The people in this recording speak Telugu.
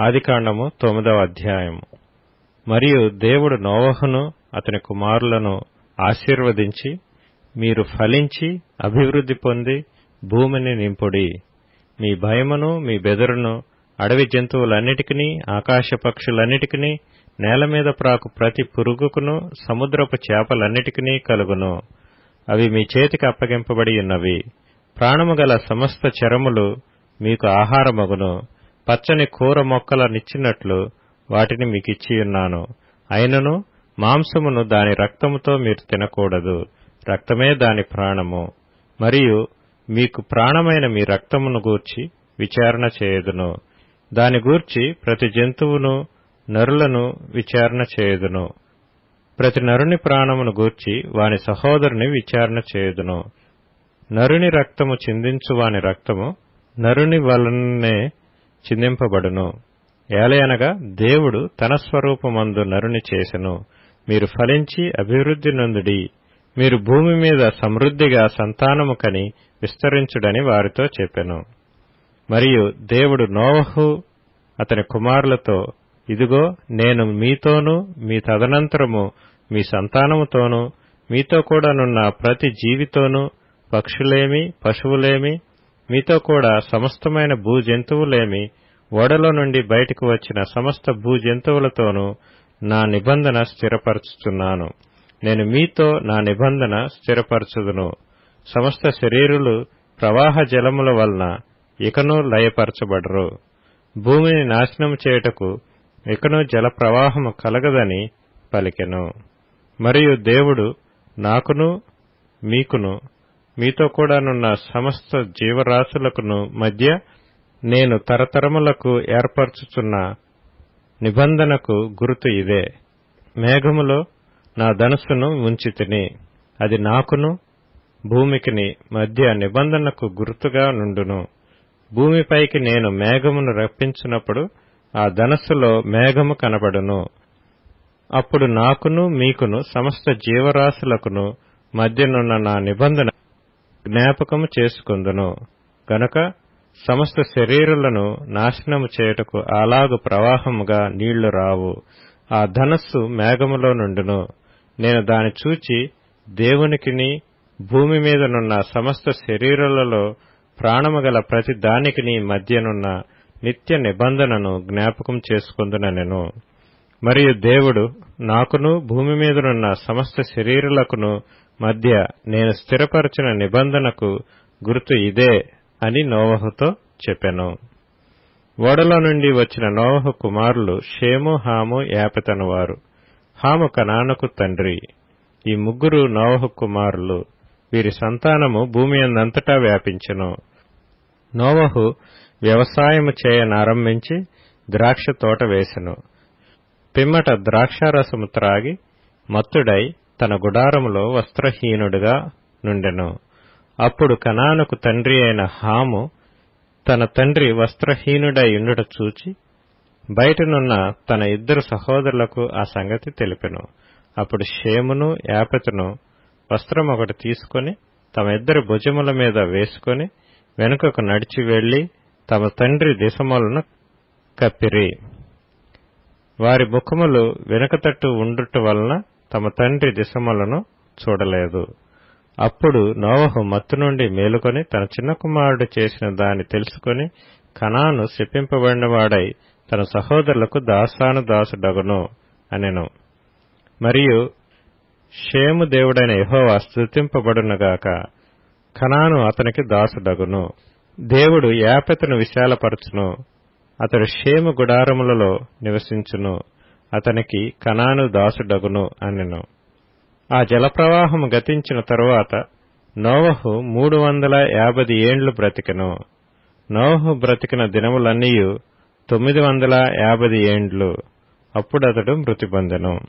ఆదికాండము తొమ్మిదవ అధ్యాయము. మరియు దేవుడు నోవహును అతని కుమారులను ఆశీర్వదించి మీరు ఫలించి అభివృద్ధి పొంది భూమిని నింపుడి. మీ భయమును మీ బెదరును అడవి జంతువులన్నిటికీ ఆకాశ పక్షులన్నిటికీ నేల మీద ప్రాకు ప్రతి పురుగుకును సముద్రపు చేపలన్నిటికీ కలుగును. అవి మీ చేతికి అప్పగింపబడి ఉన్నవి. ప్రాణము గల సమస్త చరములు మీకు ఆహారమగును. పచ్చని కూర మొక్కలనిచ్చినట్లు వాటిని మీకిచ్చియున్నాను. అయినను మాంసమును దాని రక్తముతో మీరు తినకూడదు. రక్తమే దాని ప్రాణము. మరియు మీకు ప్రాణమైన మీ రక్తమును గూర్చి విచారణ చేయుదును. దాని గూర్చి ప్రతి జంతువును నరులను విచారణ చేయుదును. ప్రతి నరుని ప్రాణమును గూర్చి వాని సహోదరుని విచారణ చేయుదును. నరుని రక్తము చిందించు వాని రక్తము నరుని వలననే చిందింపబడును. ఏలయనగా దేవుడు తన స్వరూపమందు నరుని చేసెను. మీరు ఫలించి అభివృద్ధి నందుడి. మీరు భూమి మీద సమృద్ధిగా సంతానము కని విస్తరించుడని వారితో చెప్పెను. మరియు దేవుడు నోవహు అతని కుమారులతో ఇదిగో నేను మీతోనూ మీ తదనంతరము మీ సంతానముతోనూ మీతో కూడానున్న ప్రతి జీవితోనూ పక్షులేమి పశువులేమి మీతో కూడా సమస్తమైన భూజంతువులేమి ఓడలో నుండి బయటకు వచ్చిన సమస్త భూజంతువులతోనూ నా నిబంధన స్థిరపరచుతున్నాను నేను మీతో నా నిబంధన స్థిరపరచుదును. సమస్త శరీరులు ప్రవాహ జలముల వలన ఇకను లయపరచబడరు. భూమిని నాశనం చేయుటకు ఇకను జల ప్రవాహము కలగదని పలికెను. మరియు దేవుడు నాకును మీకును మీతో కూడానున్న సమస్త జీవరాశులకును మధ్య నేను తరతరములకు ఏర్పరచుచున్న నిబంధనకు గుర్తు ఇదే. మేఘములో నా ధనుస్సును ఉంచితిని. అది నాకును భూమికిని మధ్య నిబంధనకు గుర్తుగా నుండును. భూమిపైకి నేను మేఘమును రప్పించినప్పుడు ఆ ధనస్సులో మేఘము కనబడును. అప్పుడు నాకును మీకును సమస్త జీవరాశులకును మధ్యనున్న నా నిబంధన జ్ఞాపకము చేసుకుందును. గనక సమస్త శరీరులను నాశనము చేయుటకు అలాగు ప్రవాహముగా నీళ్ళు రావు. ఆ ధనస్సు మేఘములో నుండును. నేను దాని చూచి దేవునికిని భూమి మీదనున్న సమస్త శరీరులలో ప్రాణము గల ప్రతి దానికిని మధ్యనున్న నిత్య నిబంధనను జ్ఞాపకం చేసుకుందునెను మరియు దేవుడు నాకును భూమి మీదనున్న సమస్త శరీరులకును మధ్య నేను స్థిరపరచిన నిబంధనకు గుర్తు ఇదే అని నోవహుతో చెప్పెను. ఓడలో నుండి వచ్చిన నోవహు కుమారులు షేము హాము యాపెతనువారు. హాము కనానకు తండ్రి. ఈ ముగ్గురు నోవహు కుమారులు వీరి సంతానము భూమి అందంతటా వ్యాపించెను. నోవహు వ్యవసాయము చేయనారంభించి ద్రాక్ష తోట వేసెను. పిమ్మట ద్రాక్షారసము త్రాగి మత్తుడై తన గుడారములో వస్త్రహీనుడుగా నుండెను. అప్పుడు కనానుకు తండ్రి అయిన హాము తన తండ్రి వస్త్రహీనుడై ఉండుట చూచి బయటనున్న తన ఇద్దరు సహోదరులకు ఆ సంగతి తెలిపెను. అప్పుడు షేమును యాపెతును వస్త్రం ఒకటి తీసుకుని తమ ఇద్దరు భుజముల మీద వేసుకుని వెనుకకు నడిచి వెళ్ళి తమ తండ్రి దిశములను కప్పిరి. వారి ముఖములు వెనుకతట్టు ఉండుట వలన తమ తండ్రి దిశమలను చూడలేదు. అప్పుడు నోవహు మత్తు నుండి మేలుకొని తన చిన్న కుమారుడు చేసిన దాన్ని తెలుసుకొని కణాను శపింపబడినవాడై తన సహోదరులకు దాసాను దాసుడగును అనెను. మరియు షేము దేవుడైన యహోవా స్థుతింపబడునుగాక కణాను అతనికి దాసుడగును. దేవుడు యాపెతను విశాలపరచును. అతడు షేము గుడారములలో నివసించును. అతనికి కనాను దాసుడగును అనెను. ఆ జలప్రవాహము గతించిన తరువాత నోవహు మూడు వందల యాభై ఏండ్లు బ్రతికెను. నోవహు బ్రతికిన దినములన్నీయు తొమ్మిది వందల యాభై ఏండ్లు. అప్పుడతడు మృతి పొందెను.